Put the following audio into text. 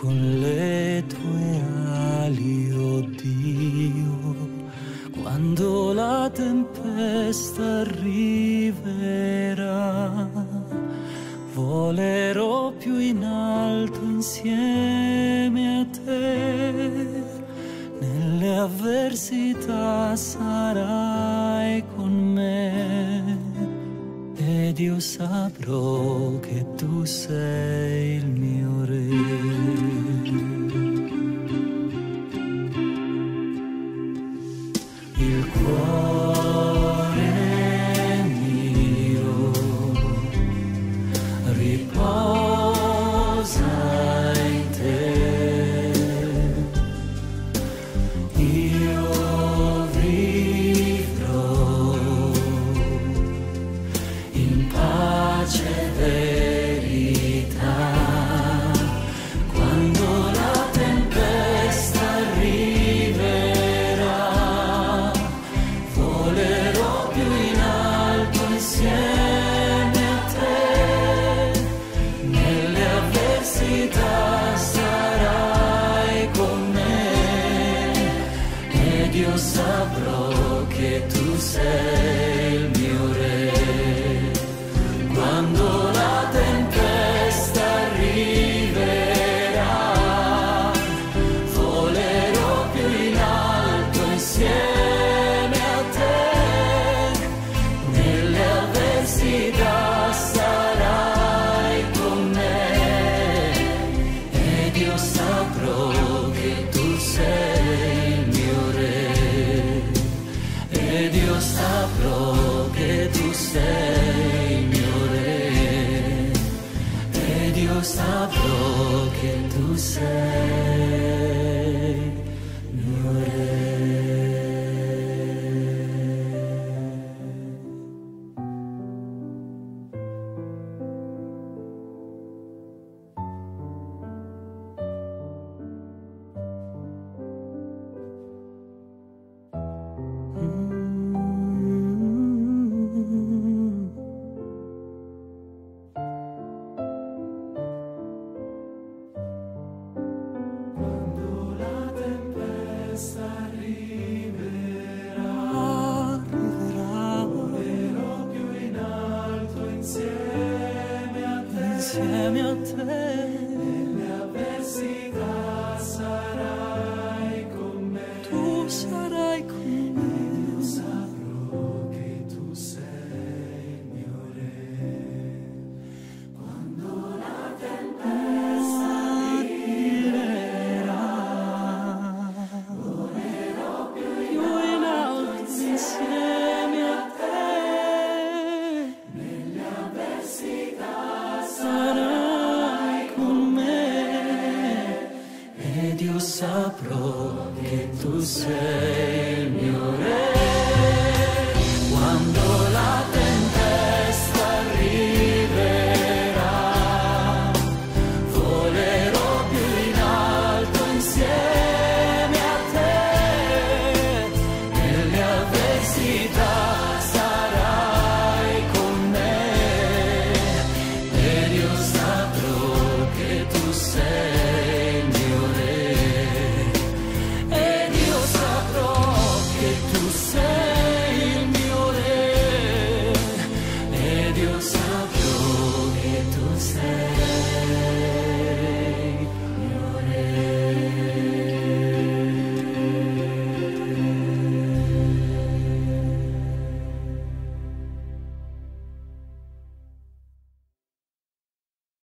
con le tue ali, oh Dio, quando la tempesta arriverà, volerò più in alto insieme a te. Nelle avversità sarai con me ed io saprò che tu sei il mio Il che sei mio re che tu sei mio re Insieme a te. Nelle avversità sarai con me. Tu sarai con me. Me ed io saprò che tu sei Dios.